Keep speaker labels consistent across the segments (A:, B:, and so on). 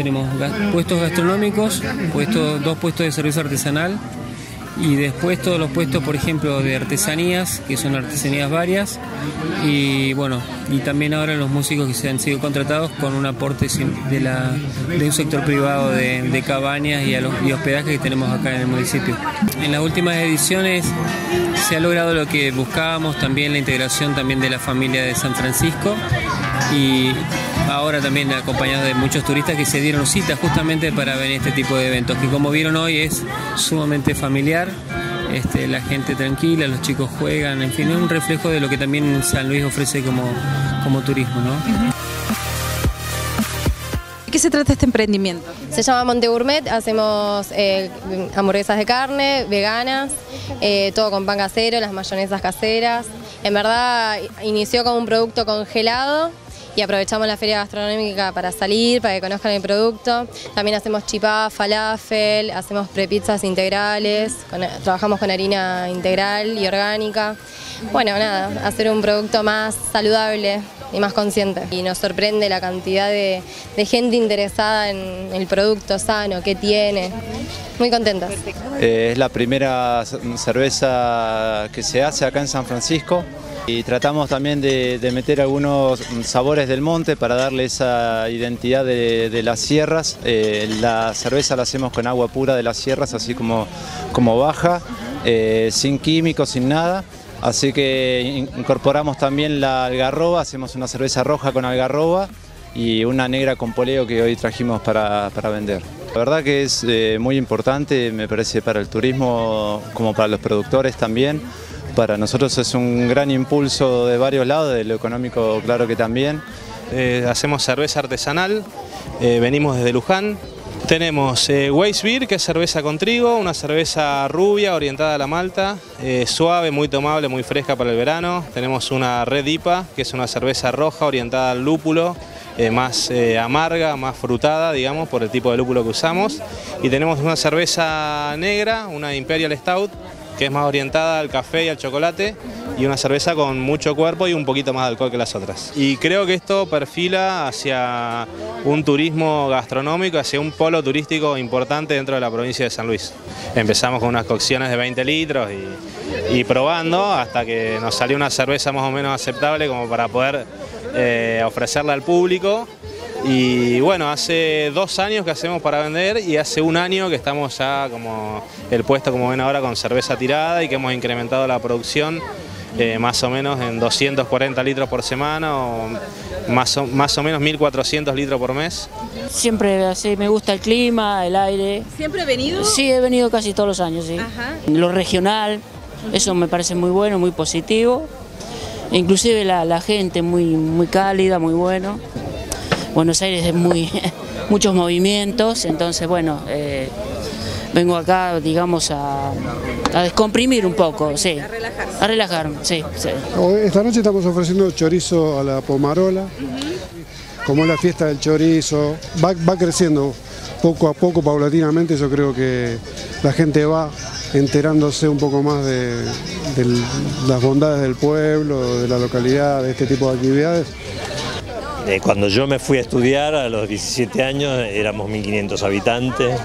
A: tenemos puestos gastronómicos, puestos, dos puestos de cerveza artesanal y después todos los puestos, por ejemplo, de artesanías, que son artesanías varias, y bueno, y también ahora los músicos que se han sido contratados con un aporte de, la, de un sector privado de, cabañas y, a los, y hospedaje que tenemos acá en el municipio. En las últimas ediciones se ha logrado lo que buscábamos, también la integración también de la familia de San Francisco y ahora también acompañado de muchos turistas que se dieron cita justamente para ver este tipo de eventos, que como vieron hoy es sumamente familiar, este, la gente tranquila, los chicos juegan, en fin, es un reflejo de lo que también San Luis ofrece como, como turismo. ¿no?
B: ¿De qué se trata este emprendimiento?
C: Se llama Monte Gourmet, hacemos eh, hamburguesas de carne, veganas, eh, todo con pan casero, las mayonesas caseras. En verdad inició como un producto congelado y aprovechamos la feria gastronómica para salir, para que conozcan el producto. También hacemos chipá, falafel, hacemos prepizzas integrales, trabajamos con harina integral y orgánica. Bueno, nada, hacer un producto más saludable y más consciente. Y nos sorprende la cantidad de, gente interesada en el producto sano, que tiene. Muy contentos.
D: Eh, es la primera cerveza que se hace acá en San Francisco. Y tratamos también de, meter algunos sabores del monte para darle esa identidad de, las sierras. Eh, la cerveza la hacemos con agua pura de las sierras, así como, como baja, eh, sin químicos, sin nada. Así que incorporamos también la algarroba, hacemos una cerveza roja con algarroba y una negra con poleo que hoy trajimos para, vender. La verdad que es eh, muy importante, me parece, para el turismo como para los productores también. Para nosotros es un gran impulso de varios lados, de lo económico claro que también.
E: Eh, hacemos cerveza artesanal, eh, venimos desde Luján. Tenemos eh, Weiss Beer, que es cerveza con trigo, una cerveza rubia orientada a la malta, eh, suave, muy tomable, muy fresca para el verano. Tenemos una Red IPA, que es una cerveza roja orientada al lúpulo, más amarga, más frutada, digamos, por el tipo de lúpulo que usamos. Y tenemos una cerveza negra, una Imperial Stout, que es más orientada al café y al chocolate y una cerveza con mucho cuerpo y un poquito más de alcohol que las otras. Y creo que esto perfila hacia un turismo gastronómico, hacia un polo turístico importante dentro de la provincia de San Luis. Empezamos con unas cocciones de 20 litros y, probando hasta que nos salió una cerveza más o menos aceptable como para poder eh, ofrecerla al público y bueno, hace dos años que hacemos para vender y hace un año que estamos ya como el puesto, como ven ahora, con cerveza tirada y que hemos incrementado la producción eh, más o menos en 240 litros por semana o más o, más o menos 1.400 litros por mes.
F: Siempre así, me gusta el clima, el aire.
B: ¿Siempre he venido?
F: Sí, he venido casi todos los años, sí. Lo regional, eso me parece muy bueno, muy positivo. Inclusive la, la gente muy, muy cálida, muy bueno. Buenos Aires es muy muchos movimientos, entonces bueno, eh, vengo acá, digamos, a, descomprimir un poco, sí. A relajarse. A relajarme, sí,
G: Esta noche estamos ofreciendo chorizo a la pomarola, como es la fiesta del chorizo, va, va creciendo poco a poco, paulatinamente, yo creo que la gente va enterándose un poco más de, de las bondades del pueblo, de la localidad, de este tipo de actividades.
H: Eh, cuando yo me fui a estudiar a los 17 años éramos 1.500 habitantes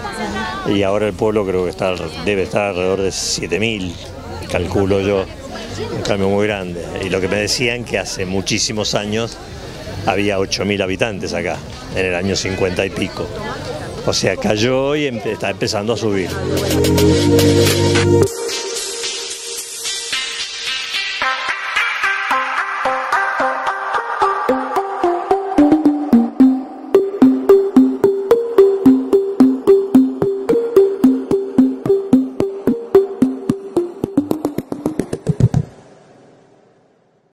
H: y ahora el pueblo creo que está, debe estar alrededor de 7.000, calculo yo, un cambio muy grande. Y lo que me decían que hace muchísimos años había 8.000 habitantes acá, en el año 50 y pico. O sea, cayó y está empezando a subir.